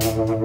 Thank